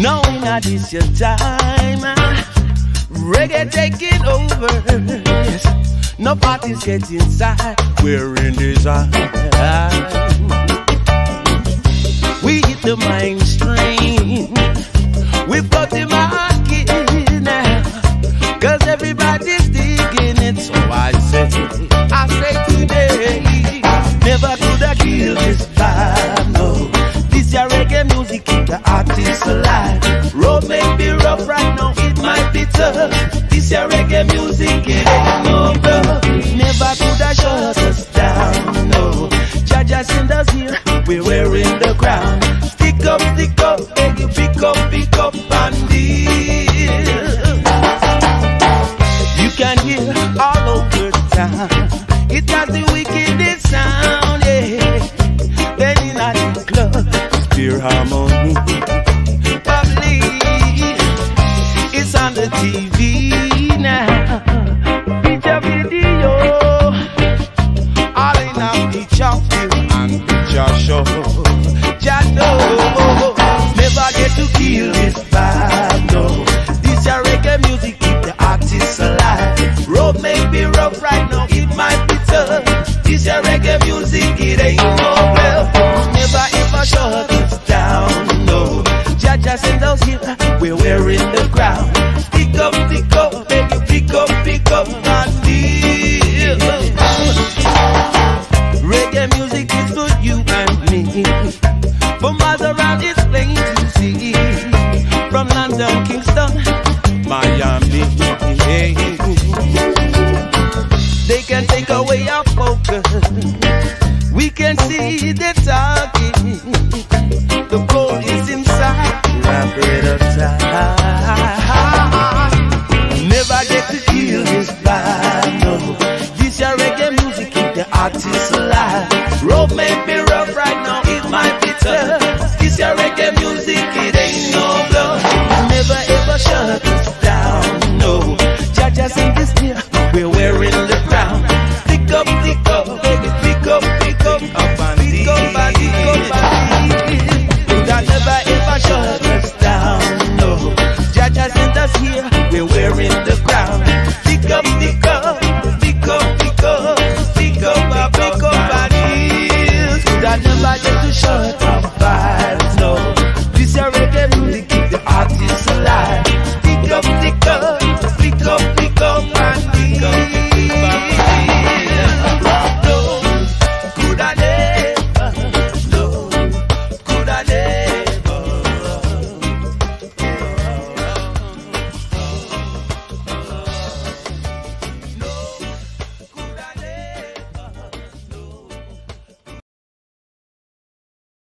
it's your time. Ah. Reggae taking over. Yes. No parties get inside. We're in design. We hit the mainstream. We've got the market now. Cause everybody's digging it. So I say reggae keep the artists alive. Road may be rough right now, it might be tough. This your reggae music, it ain't no bluff. Never could I shut us down, no. Jah Jah send us here, we're wearing the crown. Stick up, stick up, beg you pick up, pick up and deal. Harmony. It's on the TV Here, we're wearing the crown. Pick up, pick up, baby, pick up, pick up and deal. Reggae music is for you and me. For miles around it's plain to see. From London, Kingston, Miami. They can take away our focus. We can see the target. The artists alive. Road may be rough right now, it might be tough. This your reggae music, it ain't no bluff. Never ever shut